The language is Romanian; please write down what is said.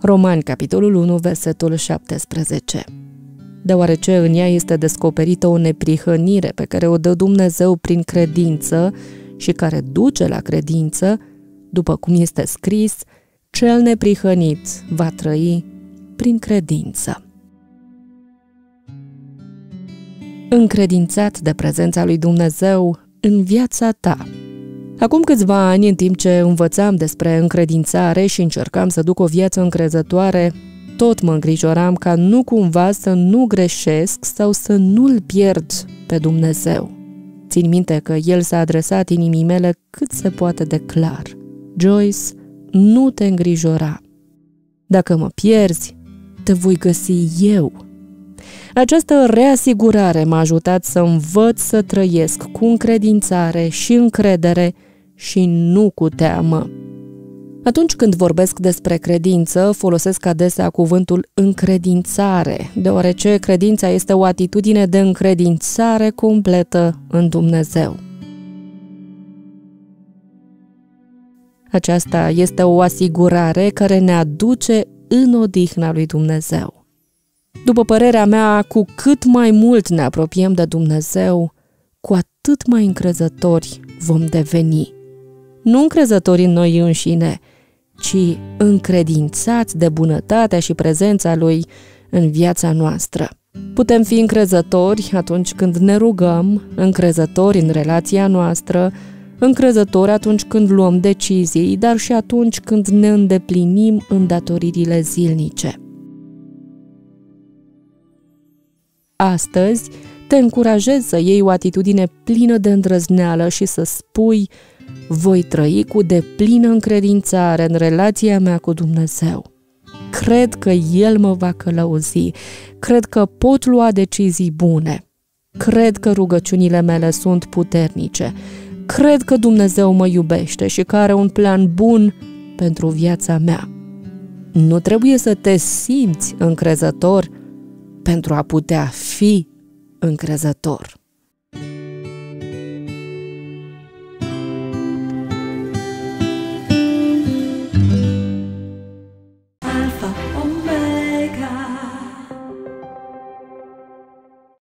Romani, capitolul 1, versetul 17 Deoarece în ea este descoperită o neprihănire pe care o dă Dumnezeu prin credință și care duce la credință, după cum este scris, cel neprihănit va trăi prin credință. Încredințat de prezența lui Dumnezeu în viața ta, Acum câțiva ani, în timp ce învățam despre încredințare și încercam să duc o viață încrezătoare, tot mă îngrijoram ca nu cumva să nu greșesc sau să nu-L pierd pe Dumnezeu. Țin minte că El s-a adresat inimii mele cât se poate de clar. Joyce, nu te îngrijora. Dacă mă pierzi, te voi găsi eu. Această reasigurare m-a ajutat să învăț să trăiesc cu încredințare și încredere și nu cu teamă. Atunci când vorbesc despre credință, folosesc adesea cuvântul încredințare, deoarece credința este o atitudine de încredințare completă în Dumnezeu. Aceasta este o asigurare care ne aduce în odihna lui Dumnezeu. După părerea mea, cu cât mai mult ne apropiem de Dumnezeu, cu atât mai încrezători vom deveni nu încrezători în noi înșine, ci încredințați de bunătatea și prezența Lui în viața noastră. Putem fi încrezători atunci când ne rugăm, încrezători în relația noastră, încrezători atunci când luăm decizii, dar și atunci când ne îndeplinim îndatoririle zilnice. Astăzi, te încurajez să iei o atitudine plină de îndrăzneală și să spui voi trăi cu deplină încredințare în relația mea cu Dumnezeu. Cred că El mă va călăuzi, cred că pot lua decizii bune, cred că rugăciunile mele sunt puternice, cred că Dumnezeu mă iubește și că are un plan bun pentru viața mea. Nu trebuie să te simți încrezător pentru a putea fi încrezător.